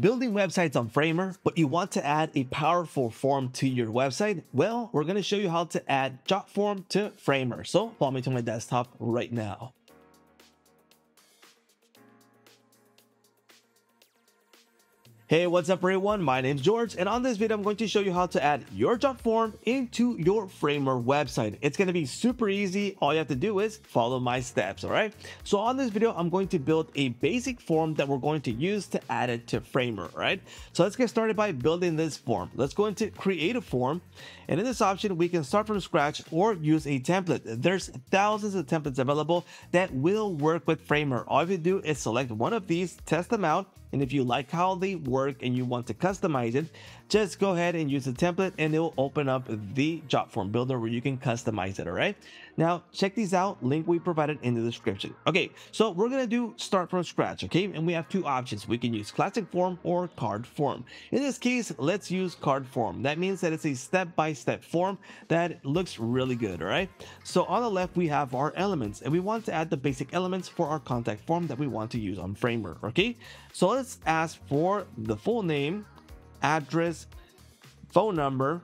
building websites on Framer, but you want to add a powerful form to your website? Well, we're going to show you how to add Jotform to Framer. So follow me to my desktop right now. Hey, what's up everyone? My name is George and on this video I'm going to show you how to add your Jotform into your Framer website. It's going to be super easy. All you have to do is follow my steps, alright? So on this video I'm going to build a basic form that we're going to use to add it to Framer, right? So let's get started by building this form. Let's go into create a form and in this option we can start from scratch or use a template. There's thousands of templates available that will work with Framer. All you do is select one of these, test them out, and if you like how they work and you want to customize it, just go ahead and use the template and it will open up the Jotform builder where you can customize it, all right? Now, check these out, link we provided in the description. Okay, so we're gonna do start from scratch, okay? And we have two options. We can use classic form or card form. In this case, let's use card form. That means that it's a step-by-step -step form that looks really good, all right? So on the left, we have our elements and we want to add the basic elements for our contact form that we want to use on Framer, okay? So let's ask for the full name, address, phone number,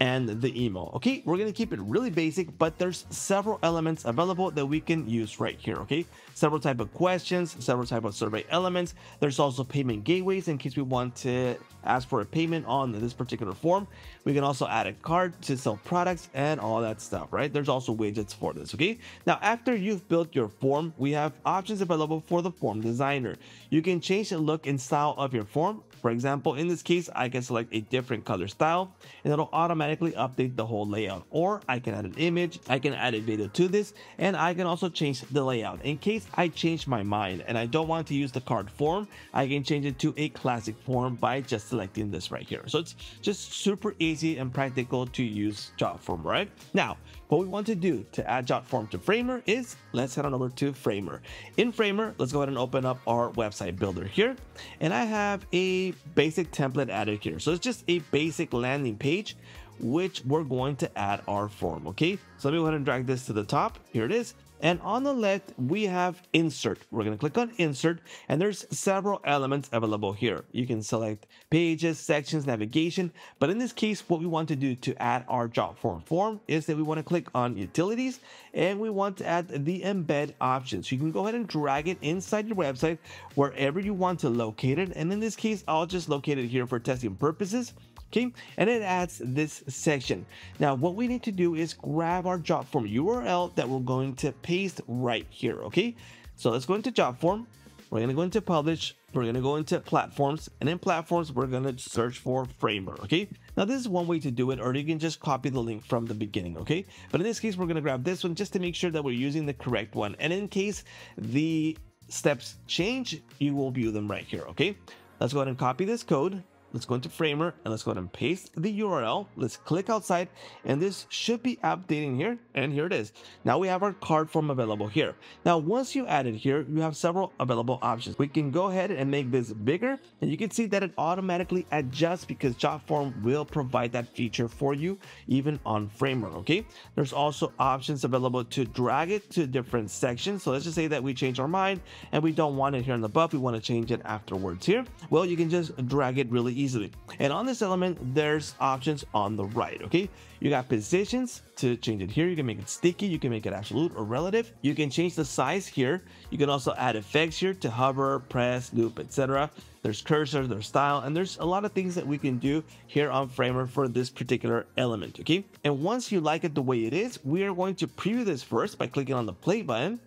and the email. Okay, we're gonna keep it really basic, but there's several elements available that we can use right here. Okay, several type of questions, several type of survey elements. There's also payment gateways in case we want to ask for a payment on this particular form. We can also add a card to sell products and all that stuff, right? There's also widgets for this. Okay, now after you've built your form, we have options available for the form designer. You can change the look and style of your form for example, in this case, I can select a different color style and it'll automatically update the whole layout. Or I can add an image, I can add a video to this, and I can also change the layout. In case I change my mind and I don't want to use the card form, I can change it to a classic form by just selecting this right here. So it's just super easy and practical to use Jotform, right? Now, what we want to do to add Jotform to Framer is let's head on over to Framer. In Framer, let's go ahead and open up our website builder here. And I have a basic template added here. So it's just a basic landing page which we're going to add our form, okay? So let me go ahead and drag this to the top. Here it is. And on the left, we have insert. We're going to click on insert and there's several elements available here. You can select pages, sections, navigation. But in this case, what we want to do to add our Jotform form is that we want to click on utilities and we want to add the embed option. So you can go ahead and drag it inside your website wherever you want to locate it. And in this case, I'll just locate it here for testing purposes okay and it adds this section now what we need to do is grab our Jotform url that we're going to paste right here okay? So let's go into Jotform we're going to go into publish. We're to go into platforms. And in platforms we're to search for framer okay? Now this is one way to do it or you can just copy the link from the beginning okay? But in this case we're to grab this one just to make sure that we're using the correct one. And in case the steps change you will view them right here okay? Let's go ahead and copy this code Let's go into Framer and let's go ahead and paste the URL. Let's click outside and this should be updating here. And here it is. Now we have our card form available here. Now, once you add it here, you have several available options. We can go ahead and make this bigger and you can see that it automatically adjusts because Jotform will provide that feature for you even on Framer, okay? There's also options available to drag it to different sections. So let's just say that we change our mind and we don't want it here in the buff. We want to change it afterwards here. Well, you can just drag it really easily. And on this element, there's options on the right, okay? You got positions to change it here. You can make it sticky. You can make it absolute or relative. You can change the size here. You can also add effects here to hover, press, loop, etc. There's cursor, there's style, and there's a lot of things that we can do here on Framer for this particular element, okay? And once you like it the way it is, we are going to preview this first by clicking on the play button.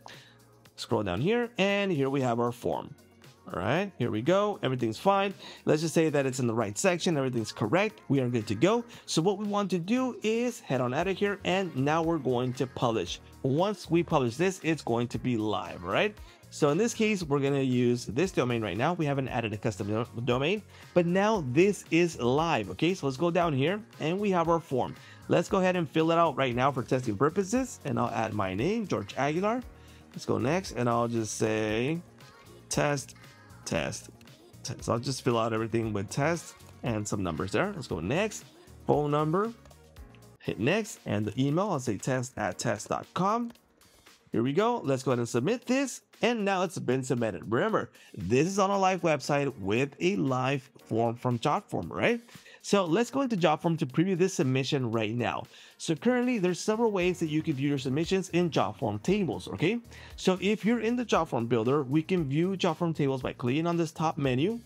Scroll down here, and here we have our form. All right, here we go. Everything's fine. Let's just say that it's in the right section. Everything's correct. We are good to go. So what we want to do is head on out of here. And now we're going to publish. Once we publish this, it's going to be live, right? So in this case, we're going to use this domain right now. We haven't added a custom domain, but now this is live. Okay, so let's go down here and we have our form. Let's go ahead and fill it out right now for testing purposes. And I'll add my name, George Aguilar. Let's go next and I'll just say test test. So I'll just fill out everything with test and some numbers there. Let's go next. Phone number. Hit next and the email. I'll say test at test.com. Here we go. Let's go ahead and submit this. And now it's been submitted. Remember, this is on a live website with a live form from JotForm, right? So let's go into JotForm to preview this submission right now. So currently there's several ways that you can view your submissions in JotForm tables, okay? So if you're in the JotForm builder, we can view JotForm tables by clicking on this top menu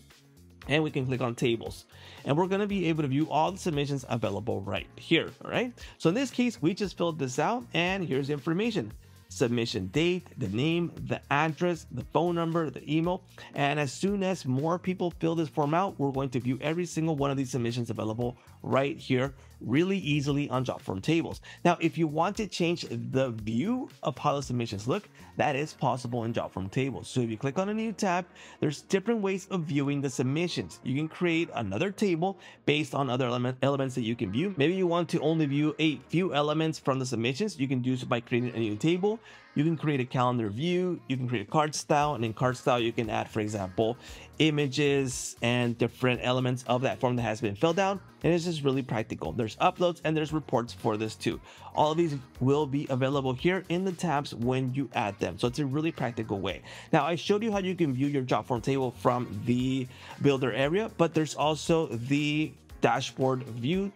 and we can click on tables and we're going to be able to view all the submissions available right here all right so in this case we just filled this out and here's the information submission date, the name, the address, the phone number, the email. And as soon as more people fill this form out, we're going to view every single one of these submissions available right here really easily on JotForm tables. Now, if you want to change the view of how the submissions look, that is possible in JotForm tables. So if you click on a new tab, there's different ways of viewing the submissions. You can create another table based on other element, elements that you can view. Maybe you want to only view a few elements from the submissions. You can do so by creating a new table you can create a calendar view, you can create a card style, and in card style, you can add, for example, images and different elements of that form that has been filled out. And it's just really practical. There's uploads and there's reports for this too. All of these will be available here in the tabs when you add them. So it's a really practical way. Now, I showed you how you can view your Jotform table from the builder area, but there's also the dashboard view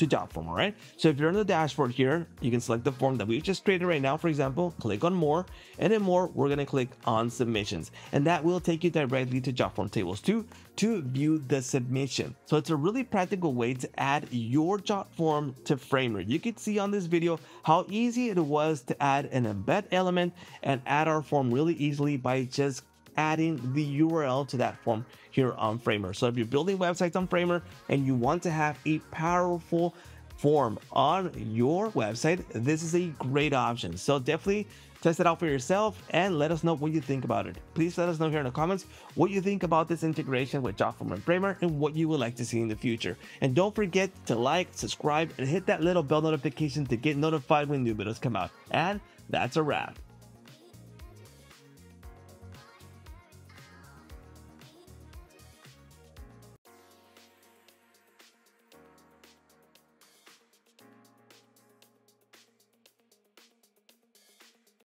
to JotForm, all right? So if you're in the dashboard here, you can select the form that we just created right now, for example, click on more, and in more, we're gonna click on submissions. And that will take you directly to JotForm tables 2 to view the submission. So it's a really practical way to add your JotForm to Framer. You can see on this video how easy it was to add an embed element and add our form really easily by just adding the URL to that form here on Framer. So if you're building websites on Framer and you want to have a powerful form on your website, this is a great option. So definitely test it out for yourself and let us know what you think about it. Please let us know here in the comments what you think about this integration with JotForm and Framer and what you would like to see in the future. And don't forget to like, subscribe, and hit that little bell notification to get notified when new videos come out. And that's a wrap.